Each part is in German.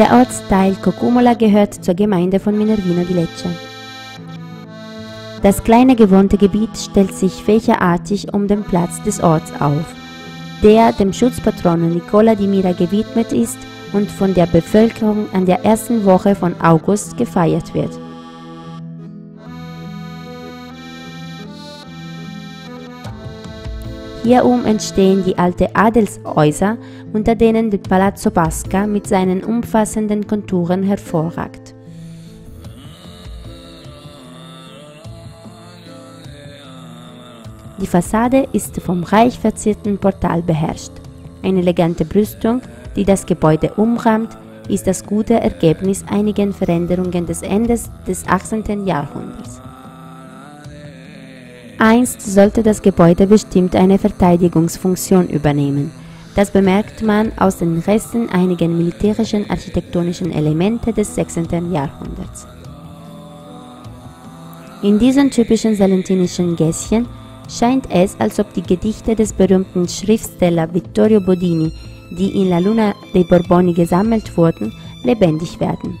Der Ortsteil Cocumola gehört zur Gemeinde von Minervino di Lecce. Das kleine gewohnte Gebiet stellt sich fächerartig um den Platz des Orts auf, der dem Schutzpatron Nicola di Mira gewidmet ist und von der Bevölkerung an der ersten Woche von August gefeiert wird. Hierum entstehen die alten Adelshäuser, unter denen der Palazzo Pasca mit seinen umfassenden Konturen hervorragt. Die Fassade ist vom reich verzierten Portal beherrscht. Eine elegante Brüstung, die das Gebäude umrahmt, ist das gute Ergebnis einigen Veränderungen des Endes des 18. Jahrhunderts. Einst sollte das Gebäude bestimmt eine Verteidigungsfunktion übernehmen. Das bemerkt man aus den Resten einiger militärischen architektonischen Elemente des 16. Jahrhunderts. In diesen typischen salentinischen Gässchen scheint es, als ob die Gedichte des berühmten Schriftstellers Vittorio Bodini, die in La Luna dei Borboni gesammelt wurden, lebendig werden.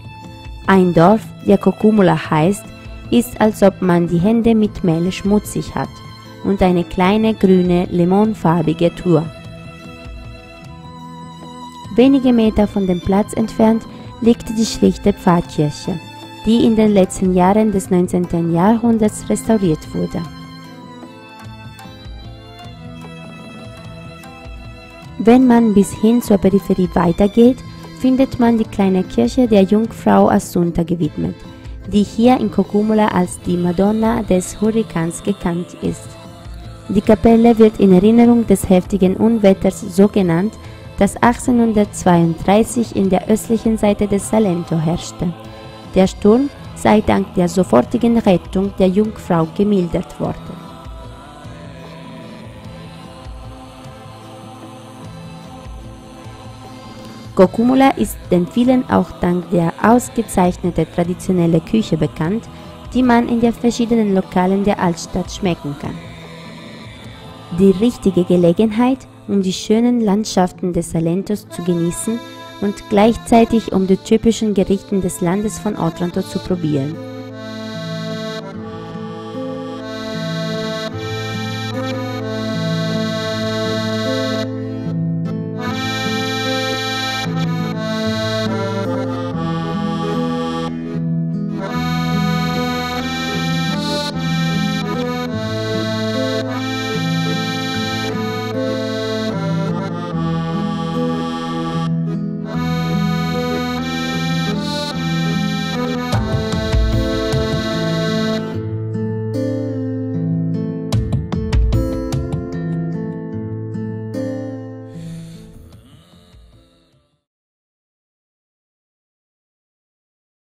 Ein Dorf, der Cocumula heißt, ist, als ob man die Hände mit Mehl schmutzig hat und eine kleine grüne lemonfarbige Tour. Wenige Meter von dem Platz entfernt liegt die schlichte Pfarrkirche, die in den letzten Jahren des 19. Jahrhunderts restauriert wurde. Wenn man bis hin zur Peripherie weitergeht, findet man die kleine Kirche der Jungfrau Assunta gewidmet, die hier in Cocumula als die Madonna des Hurrikans gekannt ist. Die Kapelle wird in Erinnerung des heftigen Unwetters so genannt, das 1832 in der östlichen Seite des Salento herrschte. Der Sturm sei dank der sofortigen Rettung der Jungfrau gemildert worden. Cocumula ist den vielen auch dank der ausgezeichneten traditionellen Küche bekannt, die man in den verschiedenen Lokalen der Altstadt schmecken kann. Die richtige Gelegenheit, um die schönen Landschaften des Salentos zu genießen und gleichzeitig um die typischen Gerichten des Landes von Otranto zu probieren.